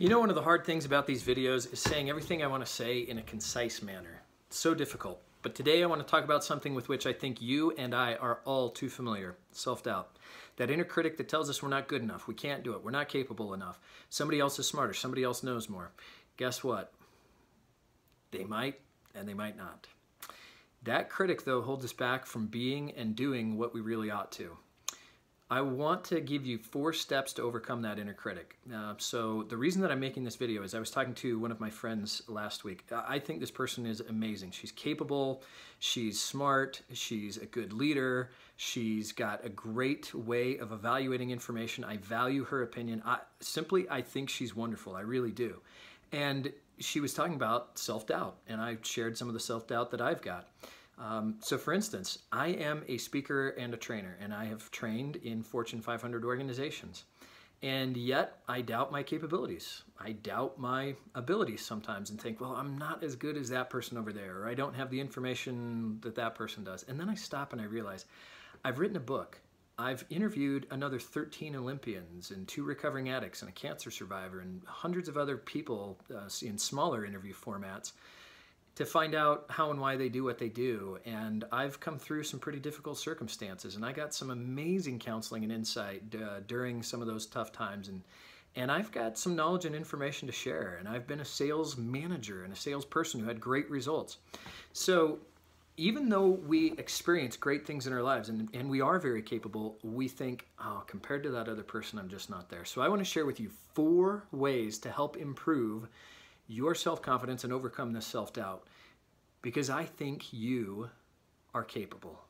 You know, one of the hard things about these videos is saying everything I want to say in a concise manner. It's so difficult. But today I want to talk about something with which I think you and I are all too familiar, self-doubt. That inner critic that tells us we're not good enough, we can't do it, we're not capable enough, somebody else is smarter, somebody else knows more. Guess what? They might and they might not. That critic, though, holds us back from being and doing what we really ought to. I want to give you four steps to overcome that inner critic. Uh, so the reason that I'm making this video is I was talking to one of my friends last week. I think this person is amazing. She's capable, she's smart, she's a good leader, she's got a great way of evaluating information. I value her opinion. I, simply, I think she's wonderful. I really do. And she was talking about self-doubt, and I shared some of the self-doubt that I've got. Um, so for instance, I am a speaker and a trainer, and I have trained in Fortune 500 organizations. And yet I doubt my capabilities. I doubt my abilities sometimes and think, well, I'm not as good as that person over there, or I don't have the information that that person does. And then I stop and I realize I've written a book. I've interviewed another 13 Olympians and two recovering addicts and a cancer survivor and hundreds of other people uh, in smaller interview formats to find out how and why they do what they do. And I've come through some pretty difficult circumstances, and I got some amazing counseling and insight uh, during some of those tough times. And and I've got some knowledge and information to share. And I've been a sales manager and a salesperson who had great results. So even though we experience great things in our lives and, and we are very capable, we think, oh, compared to that other person, I'm just not there. So I want to share with you four ways to help improve your self-confidence and overcome this self-doubt because I think you are capable.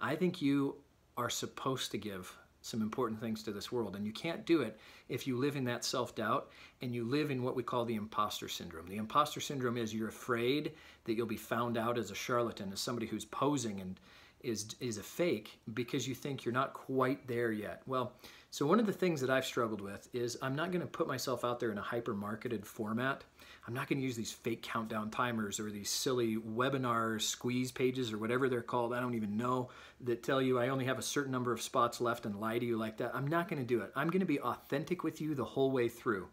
I think you are supposed to give some important things to this world and you can't do it if you live in that self-doubt and you live in what we call the imposter syndrome. The imposter syndrome is you're afraid that you'll be found out as a charlatan, as somebody who's posing and is, is a fake because you think you're not quite there yet. Well, so one of the things that I've struggled with is I'm not going to put myself out there in a hyper-marketed format. I'm not going to use these fake countdown timers or these silly webinar squeeze pages or whatever they're called. I don't even know that tell you I only have a certain number of spots left and lie to you like that. I'm not going to do it. I'm going to be authentic with you the whole way through.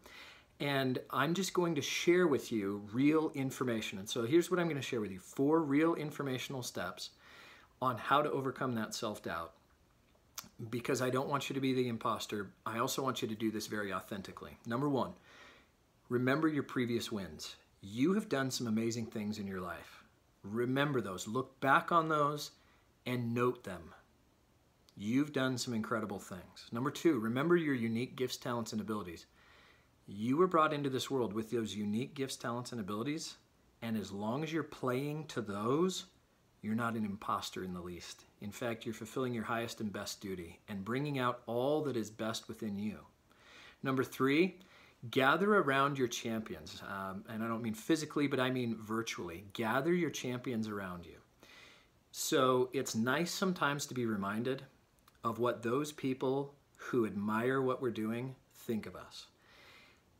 And I'm just going to share with you real information. And so here's what I'm going to share with you. Four real informational steps on how to overcome that self-doubt because I don't want you to be the imposter. I also want you to do this very authentically. Number one, remember your previous wins. You have done some amazing things in your life. Remember those. Look back on those and note them. You've done some incredible things. Number two, remember your unique gifts, talents, and abilities. You were brought into this world with those unique gifts, talents, and abilities, and as long as you're playing to those, you're not an imposter in the least. In fact, you're fulfilling your highest and best duty and bringing out all that is best within you. Number three, gather around your champions. Um, and I don't mean physically, but I mean virtually. Gather your champions around you. So it's nice sometimes to be reminded of what those people who admire what we're doing think of us.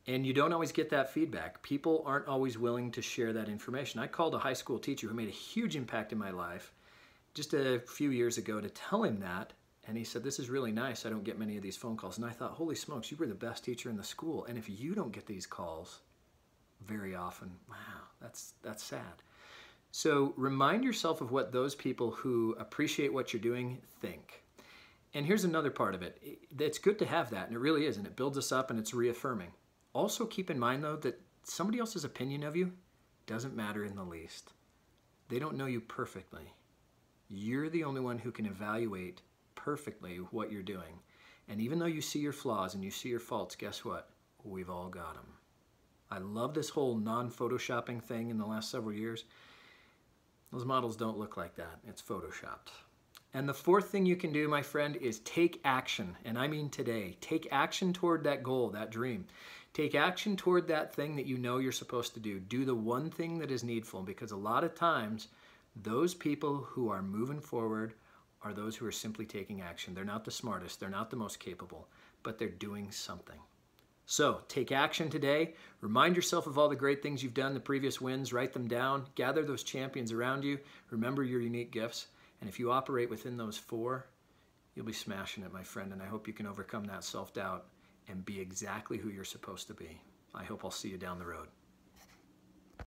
And you don't always get that feedback. People aren't always willing to share that information. I called a high school teacher who made a huge impact in my life just a few years ago to tell him that. And he said, This is really nice. I don't get many of these phone calls. And I thought, Holy smokes, you were the best teacher in the school. And if you don't get these calls very often, wow, that's, that's sad. So remind yourself of what those people who appreciate what you're doing think. And here's another part of it. It's good to have that, and it really is, and it builds us up and it's reaffirming. Also keep in mind though that somebody else's opinion of you doesn't matter in the least. They don't know you perfectly. You're the only one who can evaluate perfectly what you're doing. And even though you see your flaws and you see your faults, guess what? We've all got them. I love this whole non-photoshopping thing in the last several years. Those models don't look like that. It's photoshopped. And the fourth thing you can do, my friend, is take action. And I mean today. Take action toward that goal, that dream. Take action toward that thing that you know you're supposed to do. Do the one thing that is needful because a lot of times those people who are moving forward are those who are simply taking action. They're not the smartest, they're not the most capable, but they're doing something. So take action today. Remind yourself of all the great things you've done, the previous wins, write them down, gather those champions around you, remember your unique gifts, and if you operate within those four, you'll be smashing it, my friend, and I hope you can overcome that self-doubt and be exactly who you're supposed to be. I hope I'll see you down the road.